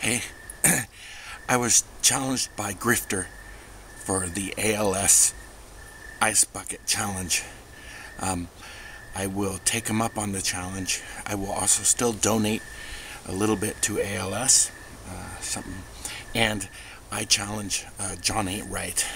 Hey, I was challenged by Grifter for the ALS Ice Bucket Challenge. Um, I will take him up on the challenge. I will also still donate a little bit to ALS, uh, something, and I challenge uh, John Ain't Wright.